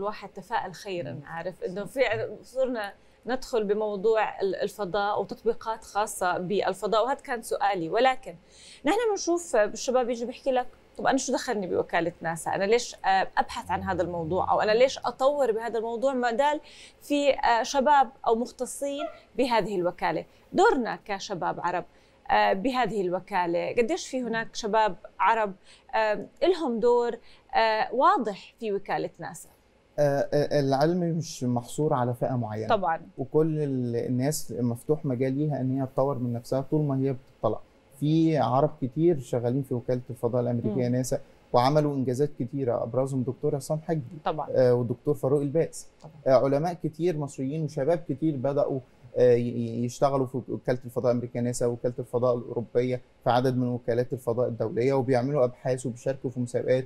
الواحد تفائل خيرا عارف؟ إنه في صرنا ندخل بموضوع الفضاء وتطبيقات خاصة بالفضاء وهذا كان سؤالي. ولكن نحن بنشوف الشباب يجي بيحكي لك طب أنا شو دخلني بوكالة ناسا؟ أنا ليش أبحث عن هذا الموضوع؟ أو أنا ليش أطور بهذا الموضوع ما دال في شباب أو مختصين بهذه الوكالة؟ دورنا كشباب عرب بهذه الوكالة. قديش في هناك شباب عرب لهم دور واضح في وكالة ناسا؟ العلم مش محصور على فئة معينة. طبعا. وكل الناس مفتوح مجال ليها إن هي تطور من نفسها طول ما هي بتطلع. في عرب كتير شغالين في وكالة الفضاء الأمريكية م. ناسا وعملوا إنجازات كتيرة. أبرزهم دكتور عصام حجي طبعا. آه والدكتور فاروق الباس. طبعا. آه علماء كتير مصريين وشباب كتير بدأوا يشتغلوا في وكالة الفضاء الأمريكية ناسا وكالة الفضاء الأوروبية في عدد من وكالات الفضاء الدولية وبيعملوا أبحاث وبيشاركوا في مسابقات.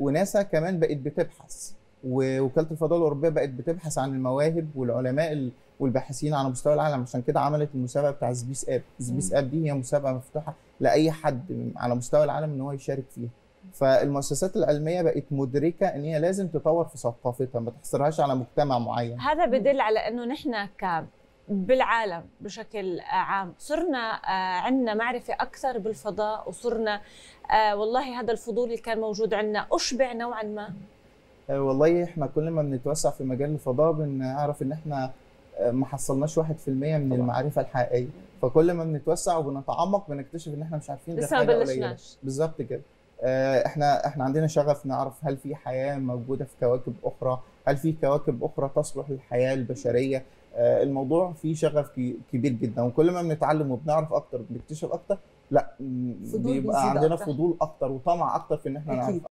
وناسا كمان بقت بتبحث. ووكاله الفضاء الأوروبية بقت بتبحث عن المواهب والعلماء والباحثين على مستوى العالم. عشان كده عملت المسابقة بتاع Space App. Space App دي هي مسابقة مفتوحة لأي حد على مستوى العالم إن هو يشارك فيها. فالمؤسسات العلمية بقت مدركة إن هي لازم تطور في ثقافتها ما تحصرهاش على مجتمع معين. هذا بدل على إنه نحن ك بالعالم بشكل عام صرنا عندنا معرفة أكثر بالفضاء وصرنا والله هذا الفضول اللي كان موجود عندنا أشبع نوعا ما. والله إحنا كل ما بنتوسع في مجال الفضاء بنعرف إن إحنا ما حصلناش 1% من المعرفة الحقيقية. فكل ما بنتوسع وبنتعمق بنكتشف إن إحنا مش عارفين لسه ما بلشناش. بالظبط كده. إحنا إحنا عندنا شغف نعرف هل في حياة موجودة في كواكب أخرى هل في كواكب أخرى تصلح للحياة البشرية. الموضوع فيه شغف كبير جدا. وكل ما بنتعلم وبنعرف أكتر وبنكتشف أكتر لأ بيبقى عندنا أكتر. فضول أكتر وطمع أكتر في إن إحنا نعرف